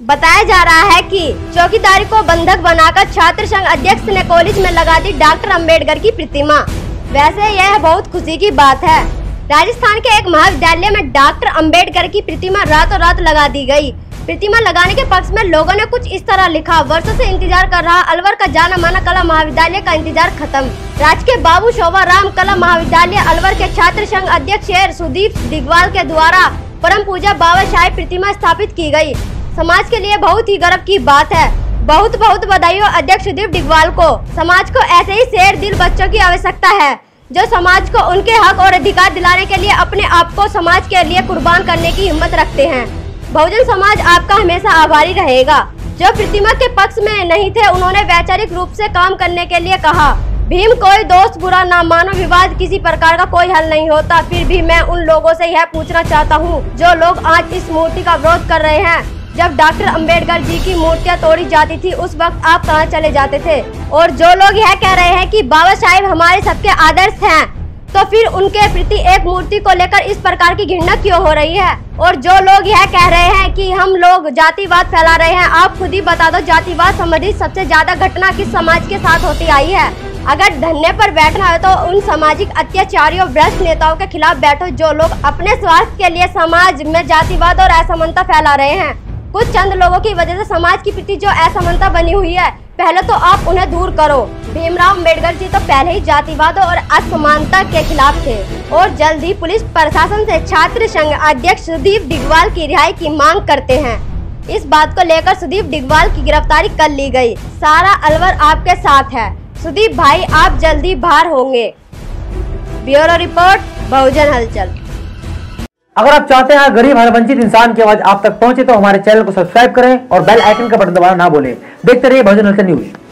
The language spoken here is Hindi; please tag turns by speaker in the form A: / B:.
A: बताया जा रहा है कि चौकीदारी को बंधक बनाकर छात्र संघ अध्यक्ष ने कॉलेज में लगा दी डॉक्टर अंबेडकर की प्रतिमा। वैसे यह बहुत खुशी की बात है। राजस्थान के एक महाविद्यालय में डॉक्टर अंबेडकर की प्रतिमा रातों रात लगा दी गई। प्रतिमा लगाने के पक्ष में लोगों ने कुछ इस तरह लिखा, वर्षों से इंतज़ार कर रहा, अलवर का जाना माना कला महाविद्यालय का इंतज़ार खत्म। राजकीय बाबू शोभा राम कला महाविद्यालय, अलवर के छात्र संघ अध्यक्ष सुदीप दिगवाल के द्वारा परम पूजा बाबा शाही प्रतिमा स्थापित की गई। समाज के लिए बहुत ही गर्व की बात है। बहुत बहुत बधाई हो अध्यक्ष दीप डिगवाल को। समाज को ऐसे ही शेर दिल बच्चों की आवश्यकता है, जो समाज को उनके हक और अधिकार दिलाने के लिए अपने आप को समाज के लिए कुर्बान करने की हिम्मत रखते हैं। बहुजन समाज आपका हमेशा आभारी रहेगा। जो प्रतिमा के पक्ष में नहीं थे, उन्होंने वैचारिक रूप से काम करने के लिए कहा। भीम कोई दोस्त बुरा ना मानो, विवाद किसी प्रकार का कोई हल नहीं होता। फिर भी मैं उन लोगों से यह पूछना चाहता हूँ, जो लोग आज इस मूर्ति का विरोध कर रहे हैं। जब डॉक्टर अंबेडकर जी की मूर्तियाँ तोड़ी जाती थी, उस वक्त आप कहाँ चले जाते थे? और जो लोग यह कह रहे हैं कि बाबा साहेब हमारे सबके आदर्श हैं तो फिर उनके प्रति एक मूर्ति को लेकर इस प्रकार की घृणा क्यों हो रही है? और जो लोग यह कह रहे हैं कि हम लोग जातिवाद फैला रहे हैं, आप खुद ही बता दो, जातिवाद संबंधित सबसे ज़्यादा घटना किस समाज के साथ होती आई है? अगर धरने पर बैठना है तो उन सामाजिक अत्याचारियों भ्रष्ट नेताओं के खिलाफ बैठो, जो लोग अपने स्वास्थ्य के लिए समाज में जातिवाद और असमानता फैला रहे हैं। कुछ चंद लोगों की वजह से समाज की प्रति जो असमानता बनी हुई है, पहले तो आप उन्हें दूर करो। भीमराव अंबेडकर जी तो पहले ही जातिवाद और असमानता के खिलाफ थे और जल्द ही पुलिस प्रशासन से छात्र संघ अध्यक्ष सुदीप डिगवाल की रिहाई की मांग करते हैं। इस बात को लेकर सुदीप डिगवाल की गिरफ्तारी कर ली गई। सारा अलवर आपके साथ है। सुदीप भाई, आप जल्दी बाहर होंगे। ब्यूरो रिपोर्ट, बहुजन हलचल।
B: अगर आप चाहते हैं, गरीब हर वंचित इंसान की आवाज़ आप तक पहुँचे तो हमारे चैनल को सब्सक्राइब करें और बेल आइकन का बटन दबाना ना बोले देखते रहिए भोजन न्यूज़।